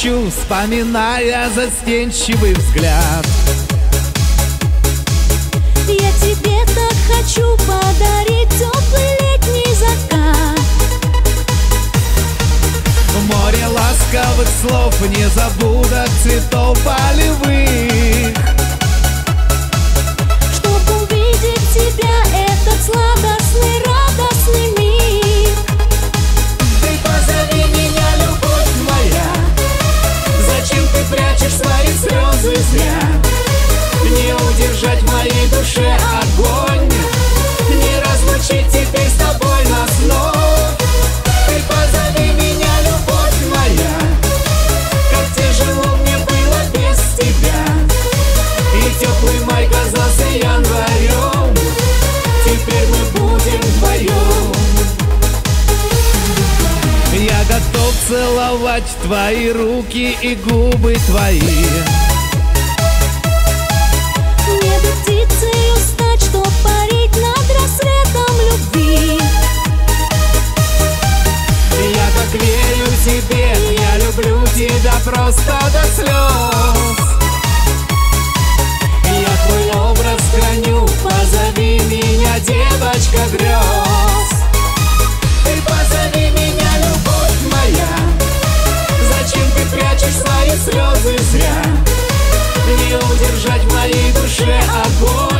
ищу, вспоминая застенчивый взгляд. Я тебе так хочу подарить теплый летний закат. В море ласковых слов, незабудок цветов полевых моей душе огонь. Не разлучить теперь с тобой нас вновь. Ты позови меня, любовь моя. Как тяжело мне было без тебя. И теплый май казался январем Теперь мы будем вдвоем. Я готов целовать твои руки и губы твои птицею стать, чтоб парить над рассветом любви. Я так верю тебе, я люблю тебя просто до слез. Я твой образ храню, позови меня, девочка грез моей душе огонь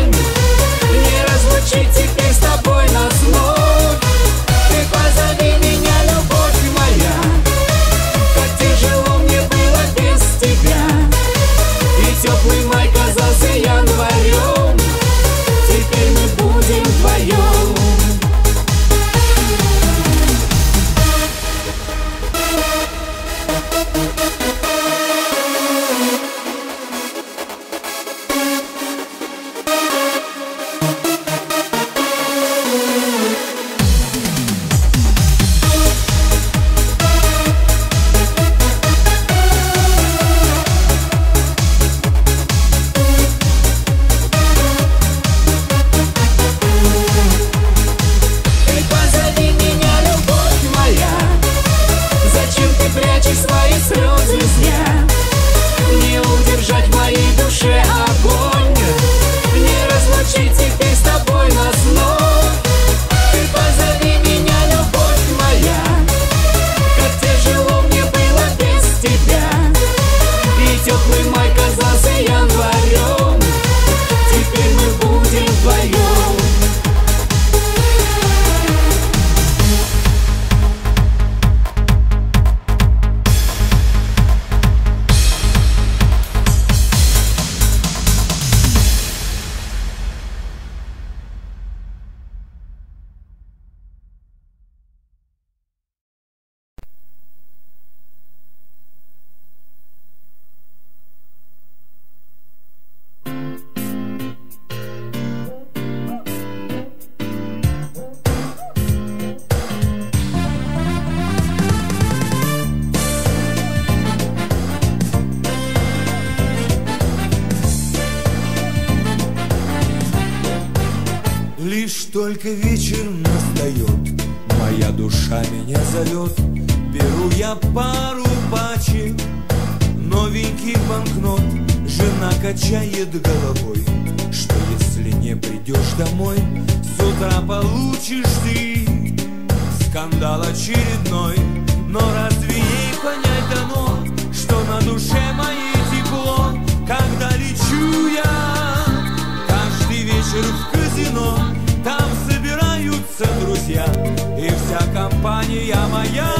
компания моя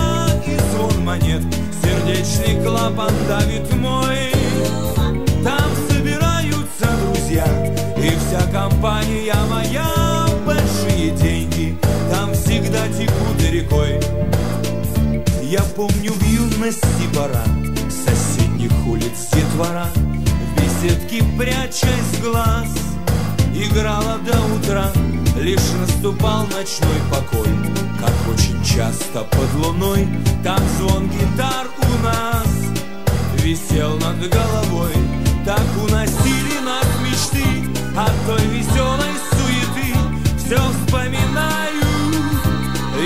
и звон монет сердечный клапан давит мой. Там собираются друзья и вся компания моя большие деньги там всегда текут рекой. Я помню в юности пора соседних улиц детвора В беседке прячась глаз Играла до утра Лишь наступал ночной покой Как очень часто под луной Так звон гитар у нас. Висел над головой Так уносили нас мечты. От той веселой суеты Все вспоминаю.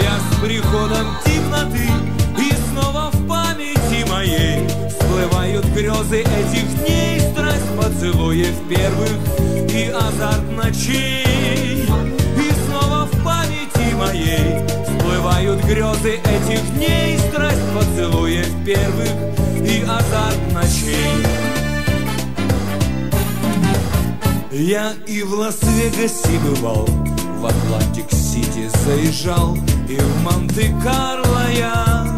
Я с приходом Всплывают грезы этих дней Страсть поцелуев первых И азарт ночей. И снова в памяти моей Всплывают грезы этих дней Страсть поцелуев первых И азарт ночей. Я и в Лас-Вегасе бывал В Атлантик-Сити заезжал И в Монте-Карло я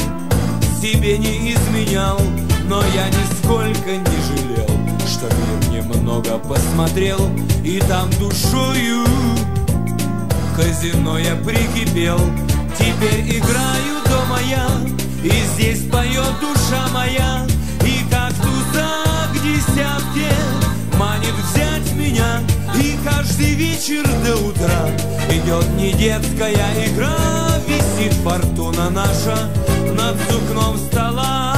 Себе не изменял Но я нисколько не жалел Что мир немного посмотрел. И там душою Казино я прикипел. Теперь играю дома я И здесь поет душа моя. И как туза к десятке Манит взять меня. И каждый вечер до утра Идет не детская игра. Висит фортуна наша Над сукном стола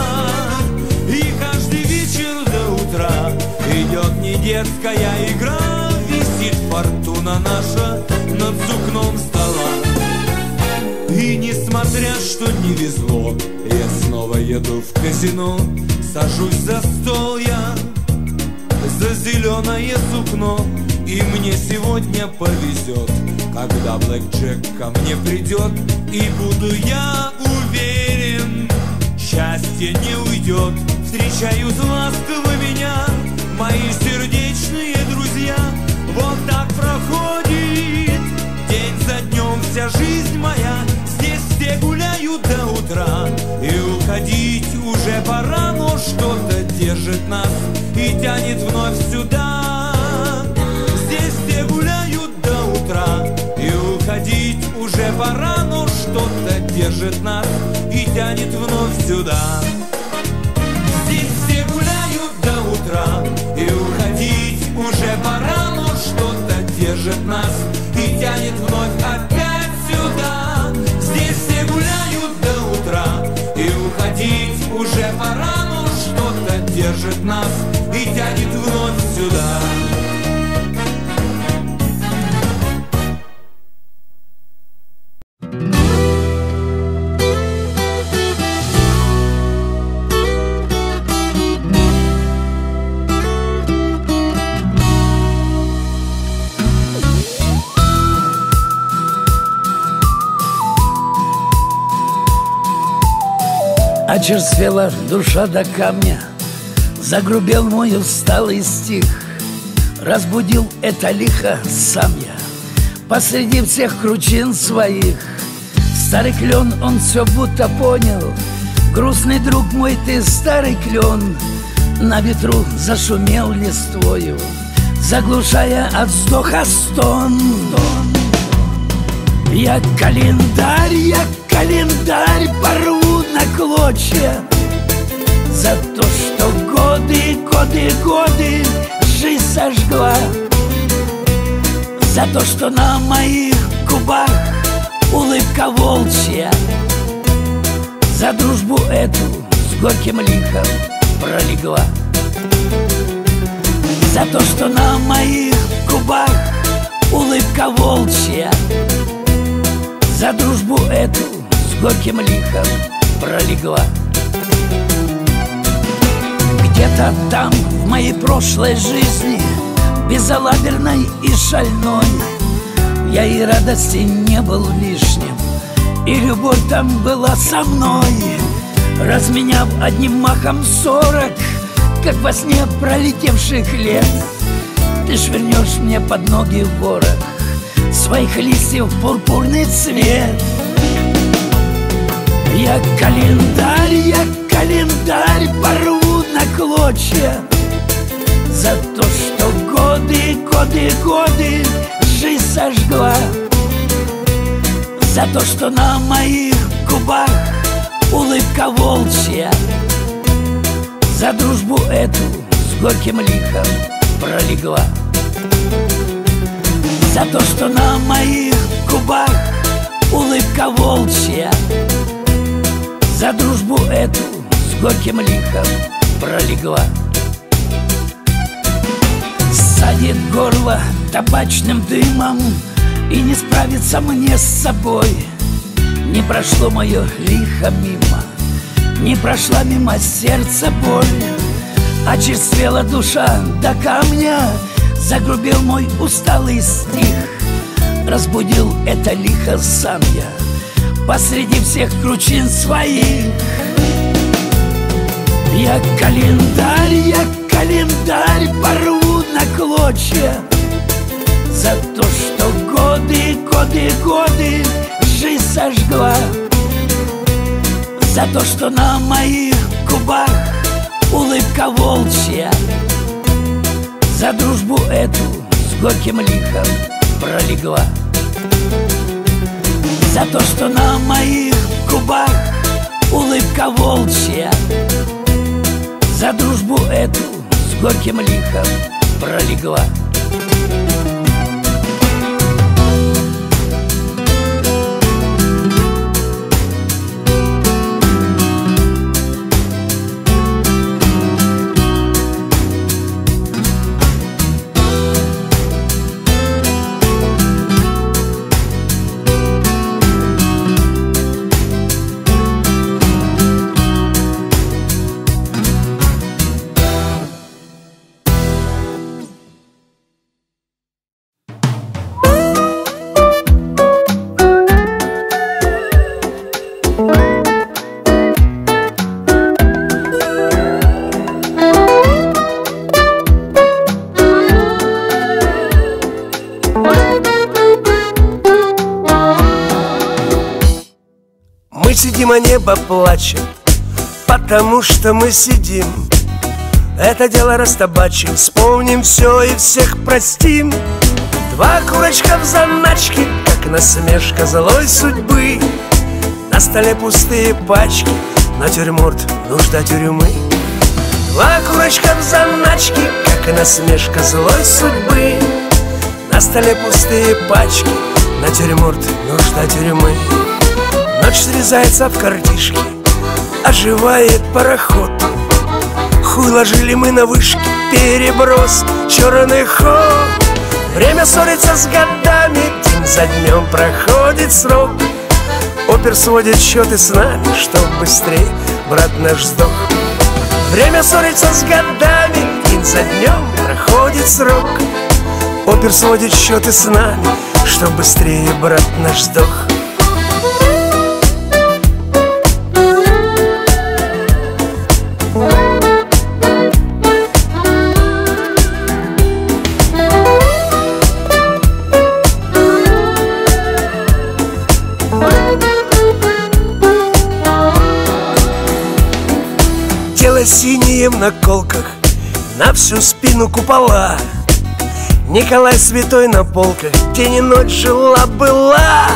Идет не детская игра Висит фортуна наша Над сукном стола. И несмотря, что не везло Я снова еду в казино Сажусь за стол я За зеленое сукно И мне сегодня повезет Когда Блэк Джек ко мне придет И буду я уверен Счастье не уйдет Встречают ласково меня Мои сердечные друзья Вот так проходит. День за днем вся жизнь моя Здесь все гуляют до утра. И уходить уже пора Но что-то держит нас И тянет вновь сюда. Здесь все гуляют до утра И уходить уже пора Но что-то держит нас И тянет вновь сюда. Здесь держит нас И тянет вновь опять сюда. Здесь все гуляют до утра И уходить уже пора Но что-то держит нас И тянет вновь Очерствела душа до камня Загрубел мой усталый стих Разбудил это лихо сам я. Посреди всех кручин своих Старый клен, он все будто понял. Грустный друг мой, ты старый клен На ветру зашумел листвою Заглушая от вздоха стон. Я календарь, я календарь порву на клочья За то, что годы, годы, годы жизнь сожгла. За то, что на моих губах улыбка волчья. За дружбу эту с горьким лихом пролегла. За то, что на моих губах улыбка волчья. За дружбу эту с горьким лихом пролегла. Где-то там, в моей прошлой жизни Безалаберной и шальной Я и радости не был лишним И любовь там была со мной. Разменяв одним махом сорок Как во сне пролетевших лет Ты швырнешь мне под ноги ворох Своих листьев пурпурный цвет я календарь, я календарь порву на клочья. За то, что годы, годы, годы жизнь сожгла. За то, что на моих губах улыбка волчья. За дружбу эту с горьким лихом пролегла. За то, что на моих губах улыбка волчья за дружбу эту с горьким лихом пролегла. Садит горло табачным дымом И не справится мне с собой. Не прошло мое лихо мимо Не прошла мимо сердца боль. Очерствела душа до камня Загрубил мой усталый стих Разбудил это лихо сам я Посреди всех кручин своих. Я календарь, я календарь Порву на клочья За то, что годы, годы, годы Жизнь сожгла. За то, что на моих губах Улыбка волчья. За дружбу эту с горьким лихом пролегла За то, что на моих губах улыбка волчья. За дружбу эту с горьким лихом пролегла небо плачет Потому что мы сидим. Это дело растабачим Вспомним все и всех простим. Два курочка в заначке Как насмешка злой судьбы. На столе пустые пачки Натюрморт, нужда тюрьмы. Два курочка в заначке Как насмешка злой судьбы. На столе пустые пачки Натюрморт, нужда тюрьмы Ночь срезается в картишке Оживает пароход. Хуй ложили мы на вышке Переброс, черный ход. Время ссорится с годами День за днем проходит срок. Опер сводит счеты с нами Чтоб быстрее брат наш сдох. Время ссорится с годами День за днем проходит срок. Опер сводит счеты с нами Чтоб быстрее брат наш сдох Тело синее в наколках На всю спину купола. Николай Святой на полках День и ночь жила-была.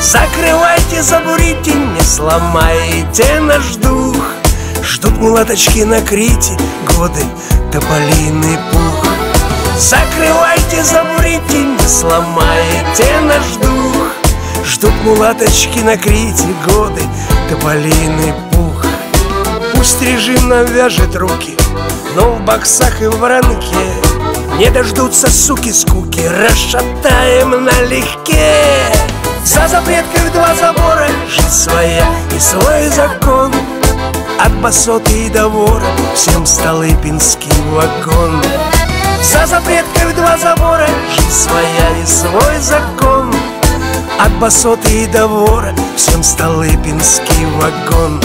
Закрывайте, забурите, не сломайте наш дух. Ждут мулаточки на Крите Годы, тополиный пух. Закрывайте, забурите, не сломайте наш дух. Ждут мулаточки на Крите Годы, тополиный пух Пусть режим нам вяжет руки Но в боксах и в воронке Не дождутся суки скуки. Расшатаем налегке. За запреткой в два забора Жизнь своя и свой закон. От басоты и до вора Всем Столыпинский вагон. За запреткой в два забора Жизнь своя и свой закон. От басоты и до вора Всем Столыпинский вагон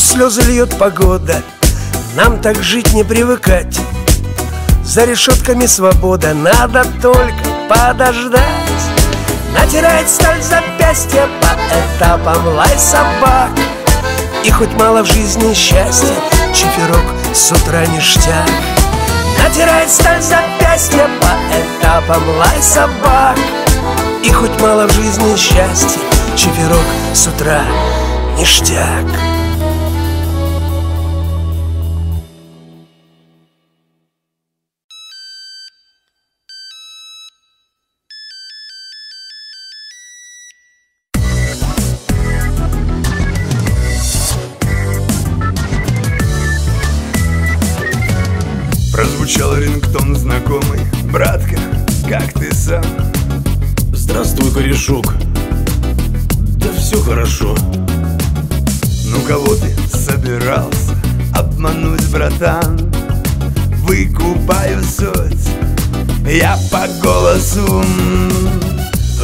пусть слезы льет погода. Нам так жить не привыкать. За решетками свобода. Надо только подождать. Натирает сталь запястья По этапам. Лай собак. И хоть мало в жизни счастья Чиферок с утра ништяк. Натирает сталь запястья По этапам. Лай собак. И хоть мало в жизни счастья Чиферок с утра ништяк Корешок Да все хорошо. Ну кого ты собирался обмануть, братан? Выкупаю суть Я по голосу.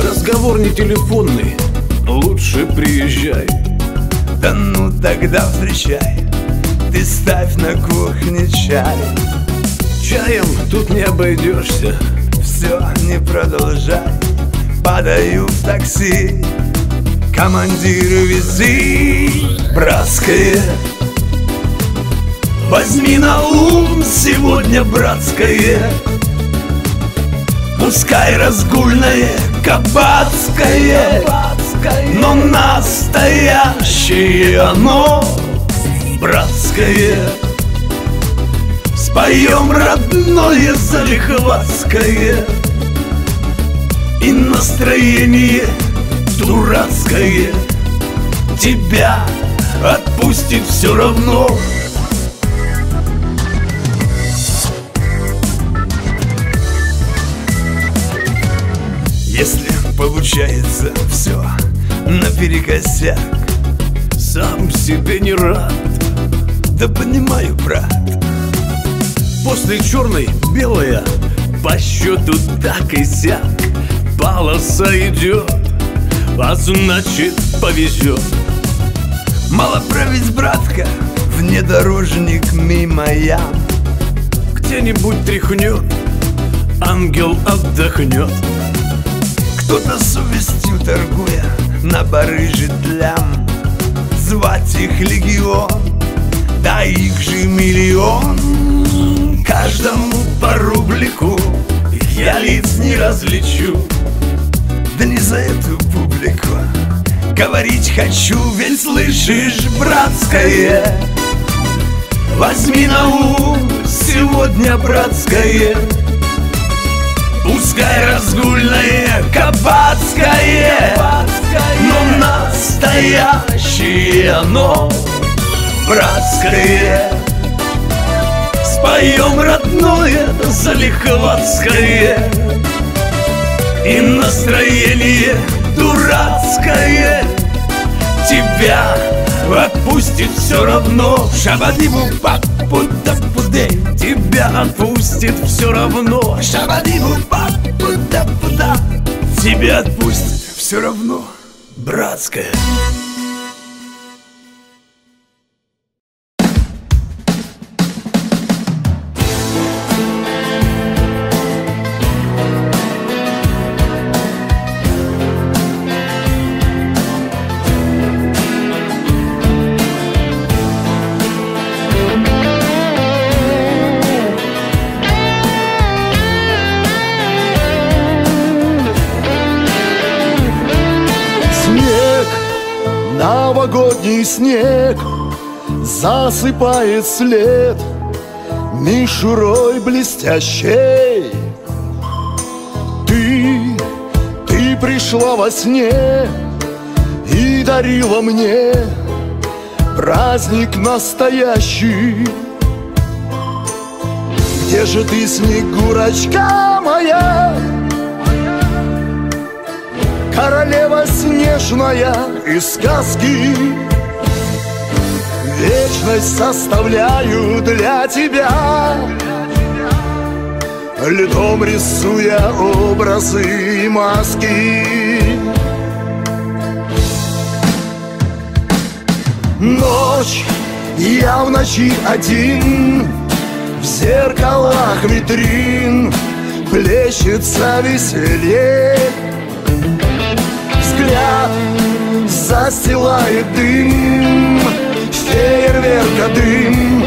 Разговор не телефонный Лучше приезжай. Да ну тогда встречай Ты ставь на кухне чай. Чаем тут не обойдешься Все, не продолжай Падаю в такси. Командир вези Братское Возьми на ум сегодня братское Пускай разгульное, кабацкое Но настоящее оно Братское. Споем родное залихватское И настроение дурацкое Тебя отпустит все равно. Если получается все наперекосяк Сам себе не рад. Да понимаю, брат. После черной белая По счету так и сяк Полоса идет А значит повезет. Мало править, братка, внедорожник мимо ям Где-нибудь тряхнет Ангел отдохнет. Кто-то совестью торгуя на барыже тлям. Звать их легион, да их же миллион. Каждому по рублику я лиц не различу Да не за эту публику. Говорить хочу, ведь слышишь, братское Возьми на ум сегодня братское Пускай разгульное, кабацкое Но настоящее оно братское Споем родное залихватское И настроение дурацкое Тебя отпустит все равно. Шабадибу папу да пудей Тебя отпустит все равно. Шабадибу папу да пуда Тебя отпустит все равно. Братское новогодний снег Засыпает след. Мишурой блестящей. Ты, ты пришла во сне И дарила мне Праздник настоящий. Где же ты, Снегурочка моя? Королева снежная из сказки Вечность составляю для тебя. Льдом рисуя образы и маски. Ночь, я в ночи один В зеркалах витрин Плещется веселье. Взгляд Застилает дым Фейерверка дым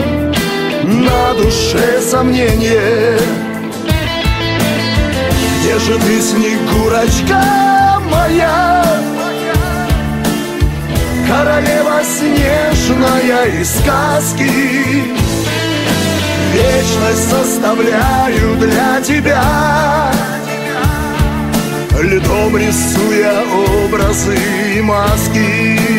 На душе сомнение. Где же ты, Снегурочка моя? Королева снежная из сказки Вечность составляю для тебя. Льдом рисуя образы и маски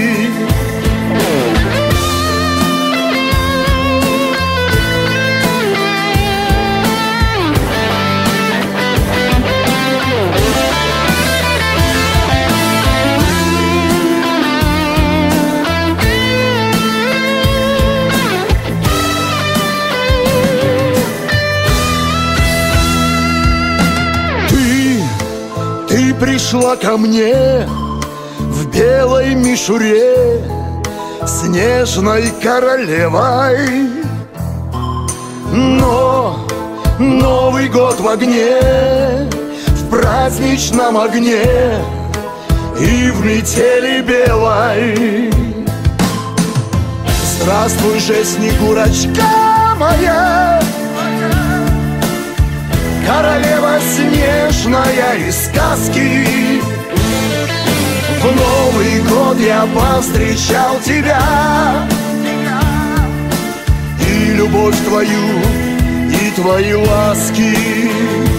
пришла ко мне В белой мишуре Снежной королевой. Но Новый год в огне В праздничном огне И в метели белой. Здравствуй же, Снегурочка моя Королева снежная из сказки. В Новый год я повстречал тебя. И любовь твою, и твои ласки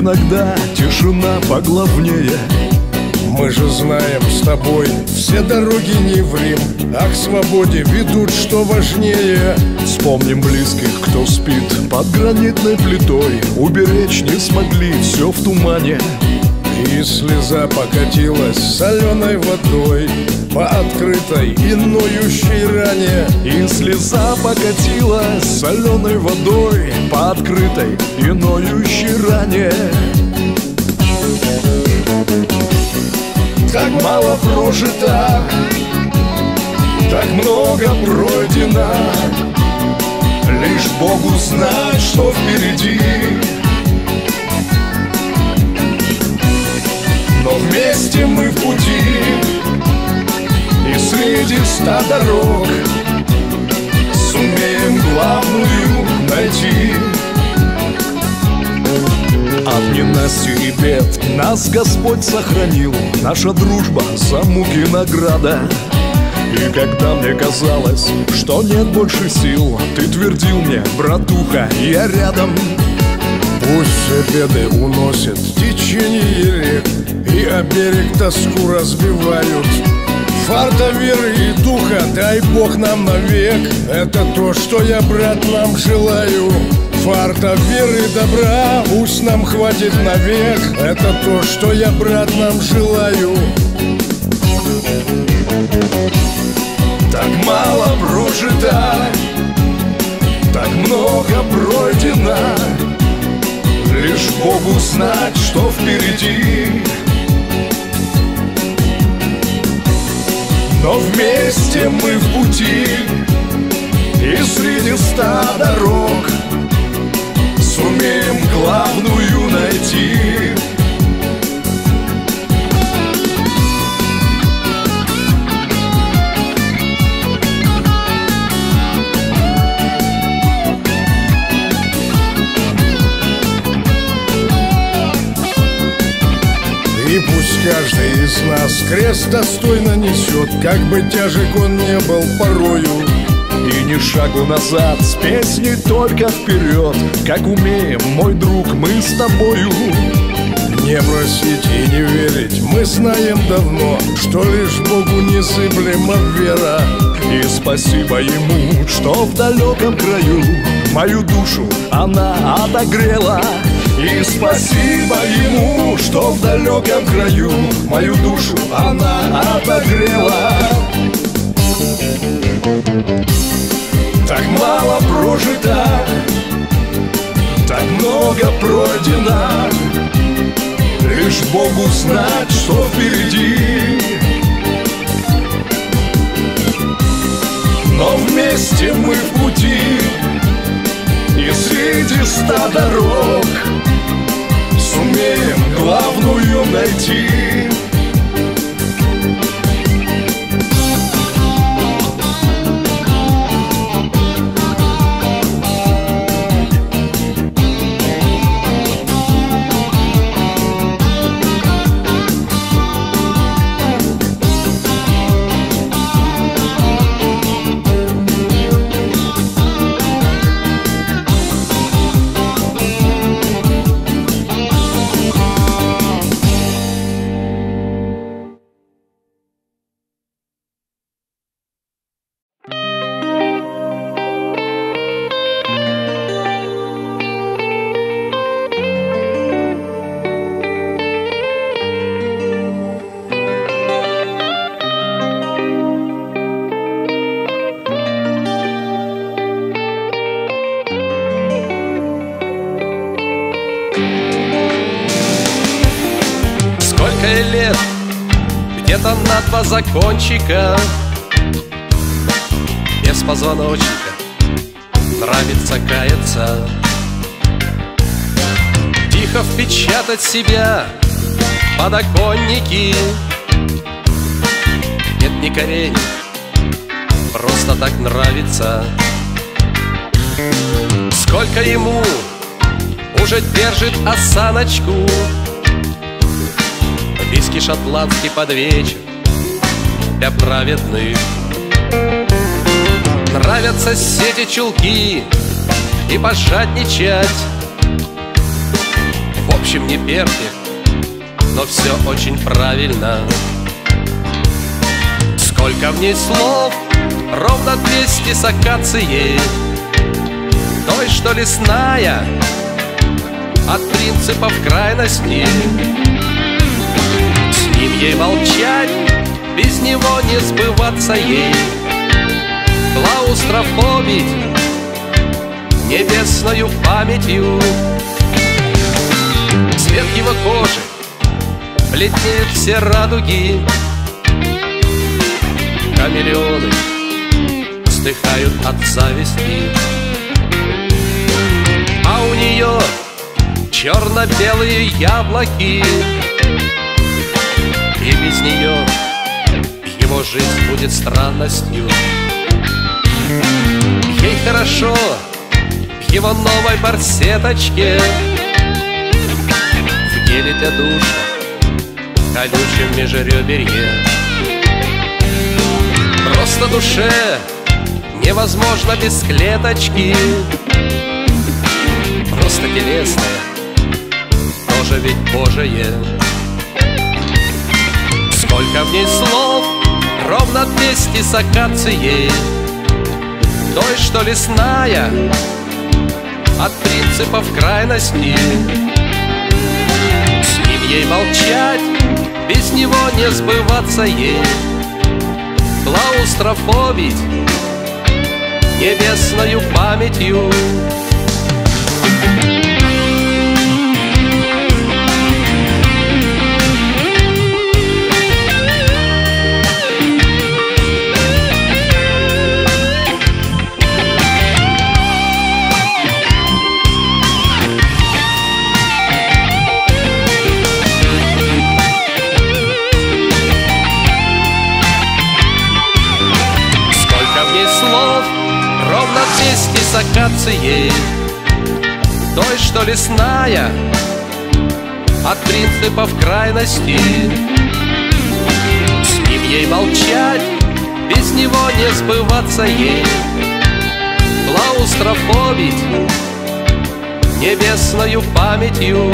Иногда тишина поглавнее. Мы же знаем с тобой, все дороги не в Рим А к свободе ведут, что важнее. Вспомним близких, кто спит под гранитной плитой. Уберечь не смогли, все в тумане И слеза покатилась соленой водой По открытой и ноющей ране. И слеза покатилась соленой водой По открытой и ноющей ране. Так мало прожито, так много пройдено. Лишь Богу знать, что впереди Но вместе мы в пути. И среди ста дорог Сумеем главную найти. От ненастья и бед нас Господь сохранил. Наша дружба за муки награда. И когда мне казалось, что нет больше сил Ты твердил мне, братуха, я рядом Пусть все беды уносят течение рек И о берег тоску разбивают. Фарта веры и духа дай Бог нам навек. Это то, что я, брат, нам желаю. Фарта веры добра пусть нам хватит навек. Это то, что я, брат, нам желаю. Так мало прожито, так много пройдено. Лишь Богу знать, что впереди Но вместе мы в пути И среди ста дорог Сумеем главную найти каждый из нас крест достойно несет Как бы тяжек он не был порою. И ни шагу назад, с песней только вперед Как умеем, мой друг, мы с тобою. Не просить и не верить Мы знаем давно, что лишь Богу незыблема вера. И спасибо ему, что в далеком краю Мою душу она отогрела И спасибо ему, что в далеком краю Мою душу она отогрела Так мало прожито, так много пройдено. Лишь Богу знать, что впереди. Но вместе мы в пути И среди места дорог. Сумеем главную найти закончика. Без позвоночника нравится каяться. Тихо впечатать себя подоконники. Нет, не корень, просто так нравится. Сколько ему уже держит осаночку. Виски шотландский под вечер Для праведных. Нравятся сети чулки И пожадничать. В общем, не перфект Но все очень правильно. Сколько в ней слов? Ровно 200 с акацией. Той, что лесная От принципов крайности с ним ей молчать, без него не сбываться ей. Клаустрофобить небесною памятью. Цвет его кожи бледнеют все радуги. Камелеоны вздыхают от зависти. А у нее черно-белые яблоки. И без нее его жизнь будет странностью. Ей хорошо в его новой барсеточке. В геле для душа, колючем межреберье. Просто душе невозможно без клеточки. Просто телесное, тоже ведь Божие. Сколько в ней слов, ровно 200 с акацией. Той, что лесная, от принципов крайности. С ним ей молчать, без него не сбываться ей. Клаустрофобить небесною памятью с акацией Той, что лесная, от принципов крайности. С ним ей молчать, без него не сбываться ей. Клаустрофобить небесною памятью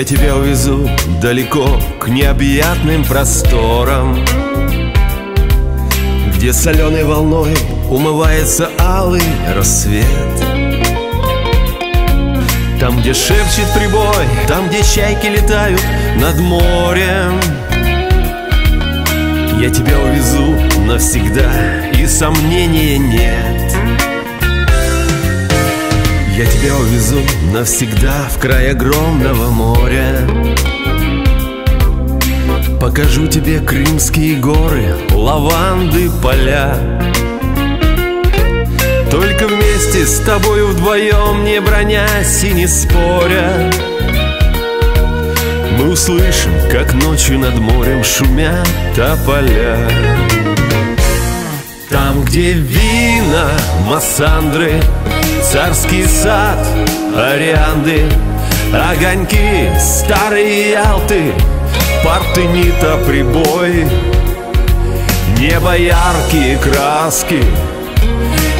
Я тебя увезу далеко к необъятным просторам Где соленой волной умывается алый рассвет. Там, где шепчет прибой Там, где чайки летают над морем. Я тебя увезу навсегда И сомнения нет Я тебя увезу навсегда В край огромного моря. Покажу тебе Крымские горы Лаванды, поля. Только вместе с тобою вдвоем, не бронясь и не споря. Мы услышим, как ночью над морем шумят тополя. Там, где вина, массандры, царский сад, орианды Огоньки старые Ялты, порты Нита, прибой Небо яркие краски,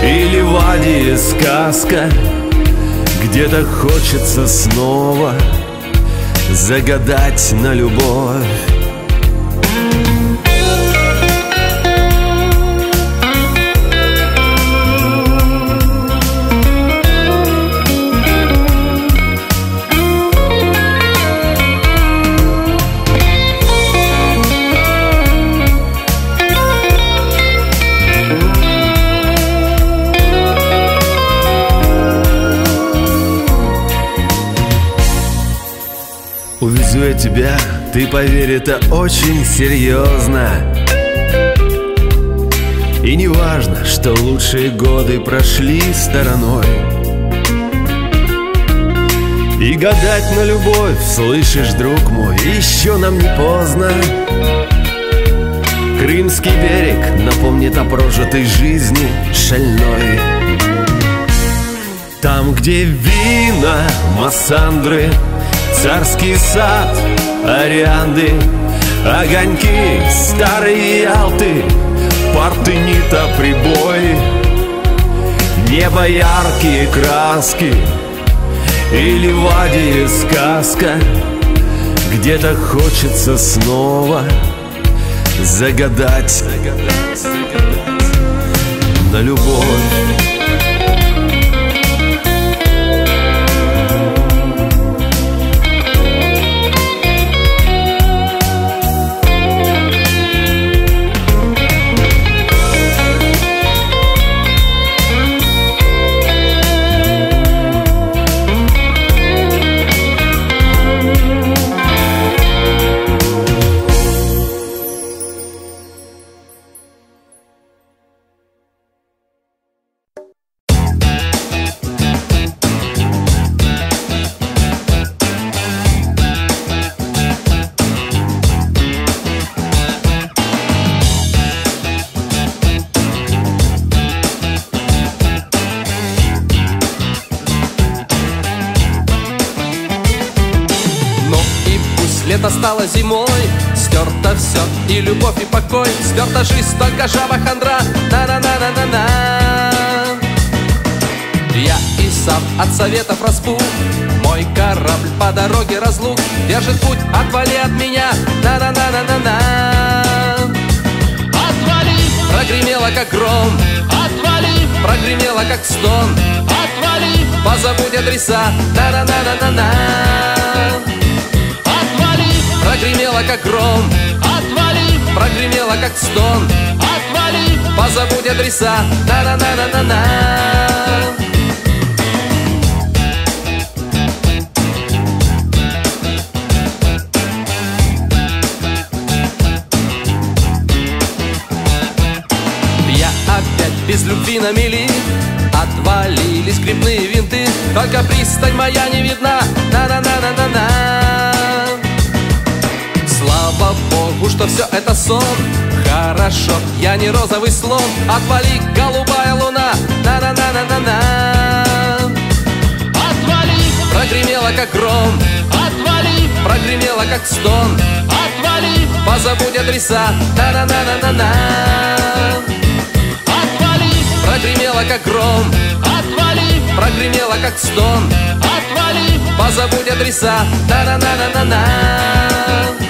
или в Аде сказка. Где-то хочется снова Загадать на любовь тебя, ты поверь, это очень серьезно. И не важно, что лучшие годы прошли стороной. И гадать на любовь, слышишь, друг мой, еще нам не поздно. Крымский берег напомнит о прожитой жизни шальной. Там, где вина, массандры, Царский сад, орианды, огоньки, старые Ялты, порты Нита, прибой, небо яркие краски, или в Аде сказка, где-то хочется снова загадать, загадать, загадать на любовь. Лето стало зимой. Стерто все и любовь, и покой. Стерта жизнь, только жаба хандра. На на на на на на Я и сам от советов распух Мой корабль по дороге разлук. Держит путь, отвали от меня. На на на на на на Отвали! Прогремело как гром. Отвали! Прогремело как стон. Отвали! Позабудь адреса. На Прогремело как гром. Отвали! Прогремело как стон. Отвали! Позабудь адреса. На на на на на на Я опять без любви на мели. Отвалились скрипные винты. Только пристань моя не видна. На-на-на-на-на-на что все это сон. Хорошо, я не розовый слон. Отвали, голубая луна. На-на-на-на-на-на. Отвали, прогремело как гром. Отвали, прогремело как стон. Отвали, позабудь адреса На-на-на-на-на-на. Отвали, прогремело как гром. Отвали, прогремело как стон. Отвали, позабудь адреса На-на-на-на-на-на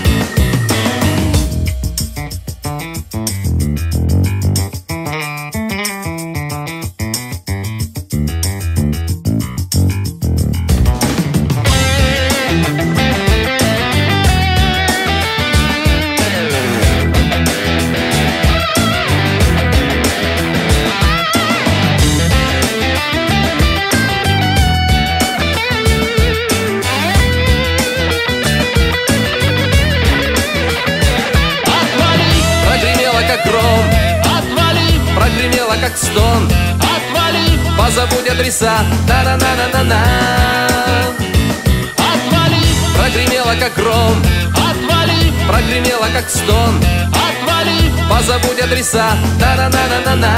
адреса. На-на-на-на-на-на Отвали, прогремело как гром. Отвали, прогремело как стон. Отвали, позабудь адреса. На-на-на-на-на-на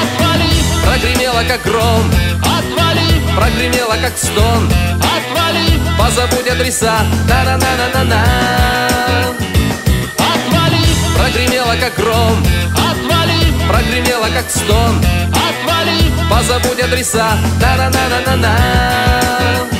Отвали, прогремело как гром. Отвали, прогремело как стон. Отвали, позабудь адреса. На-на-на-на-на-на Отвали, прогремело как гром. Отвали, прогремело как стон. Отвали, позабудь адреса. На-на-на-на-на-на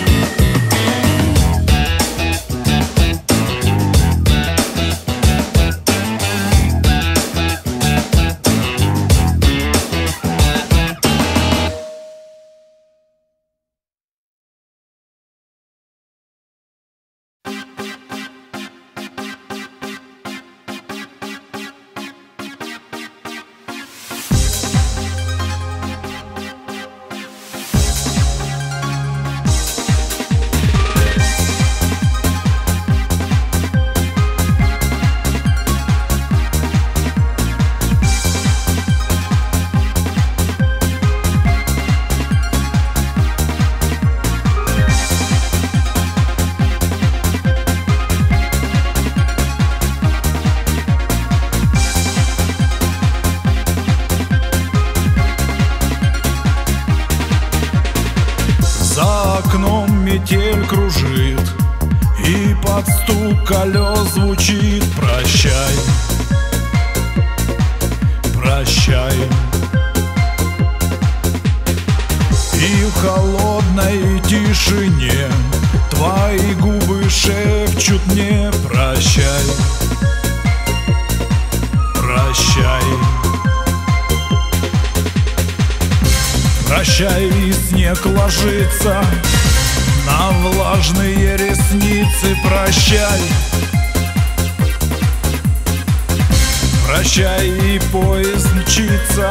прощай, и поезд мчится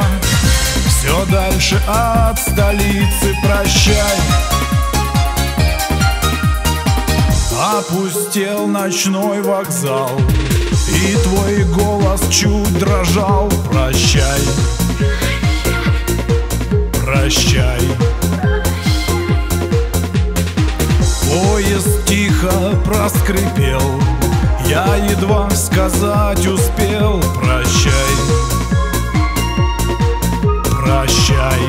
все дальше от столицы. Прощай. Опустел ночной вокзал И твой голос чуть дрожал Прощай Прощай Поезд тихо проскрипел Я едва сказать успел. Прощай. Прощай.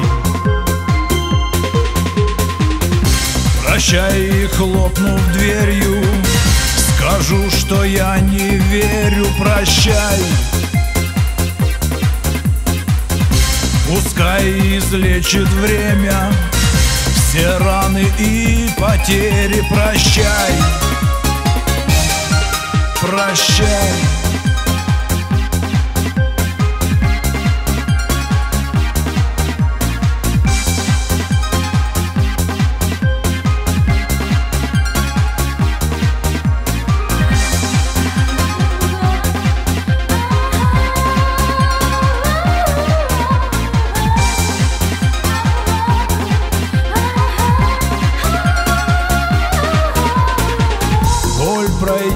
Прощай и хлопнув дверью. Скажу, что я не верю. Прощай. Пускай излечит время. Все раны и потери. Прощай Прощай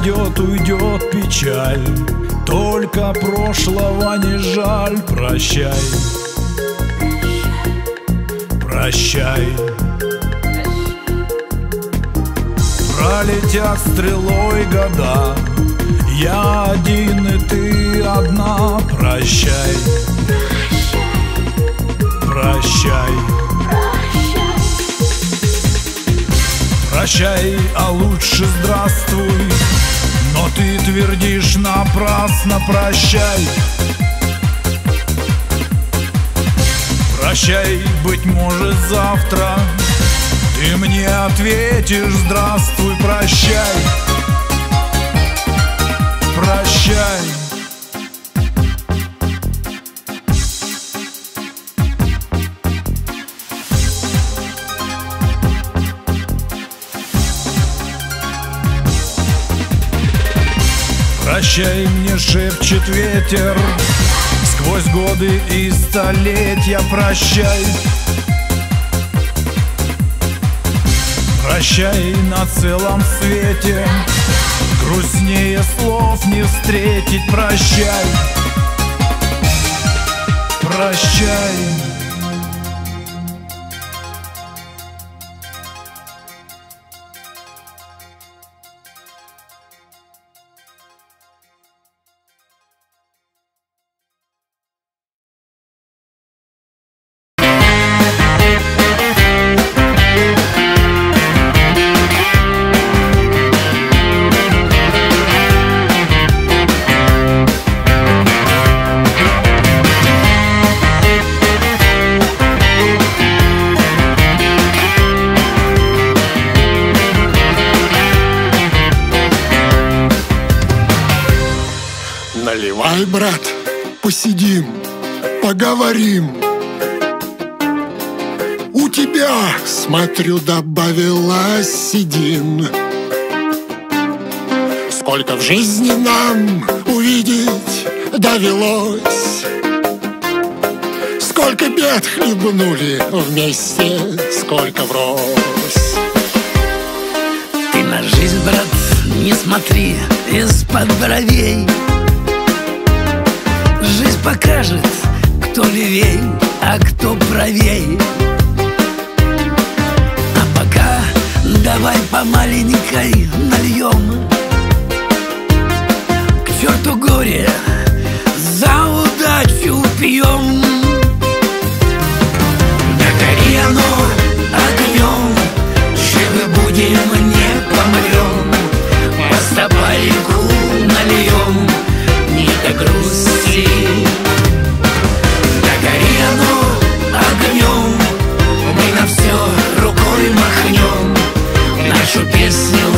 Пройдет, уйдет печаль. Только прошлого не жаль. Прощай. Прощай. Пролетят стрелой года. Я один и ты одна. Прощай. Прощай. Прощай, а лучше здравствуй Но ты твердишь напрасно Прощай. Прощай, быть может завтра. Ты мне ответишь здравствуй Прощай. Прощай Прощай, мне шепчет ветер. Сквозь годы и столетия Прощай Прощай на целом свете Грустнее слов не встретить Прощай. Прощай смотрю, добавилась седин Сколько в жизни нам увидеть довелось. Сколько бед хлебнули вместе, сколько врозь Ты на жизнь, брат, не смотри из-под бровей. Жизнь покажет, кто левей, а кто правей давай по маленькой нальем К черту горе, за удачу пьем. Гори оно огнем, живы будем, не помрем. По стопарику нальем, не до грусти. Гори оно огнем, мы на все рукой махнем acho que esse é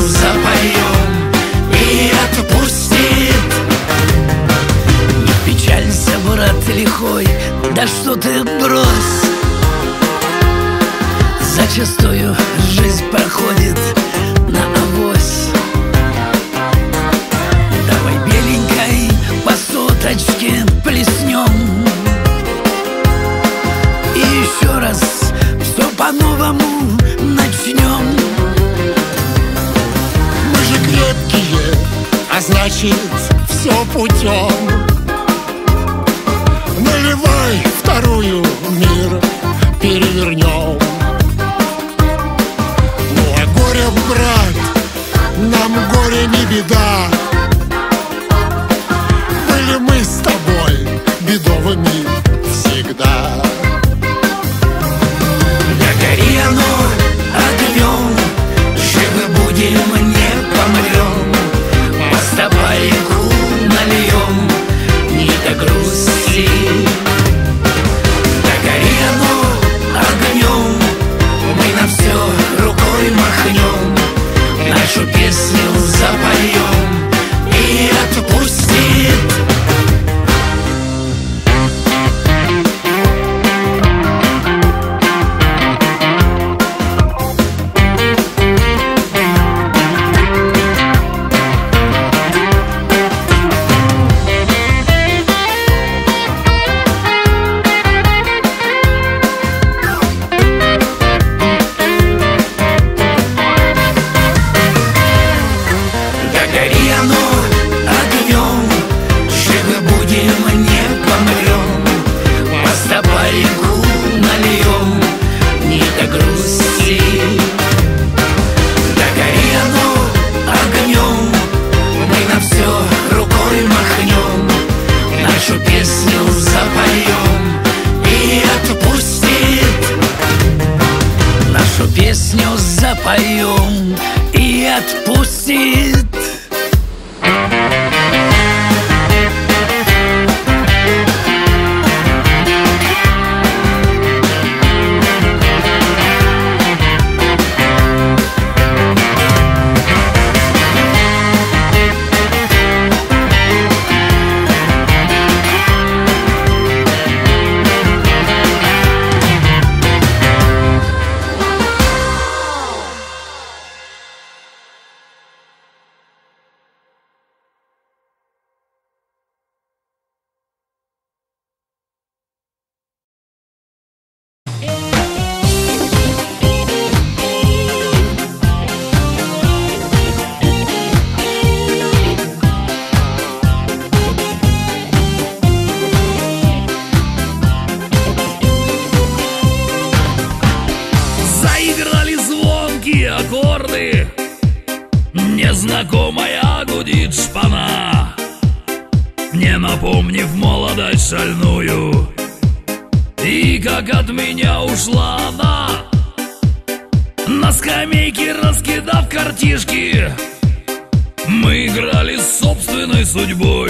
шальную. И как от меня ушла она На скамейке раскидав картишки Мы играли с собственной судьбой.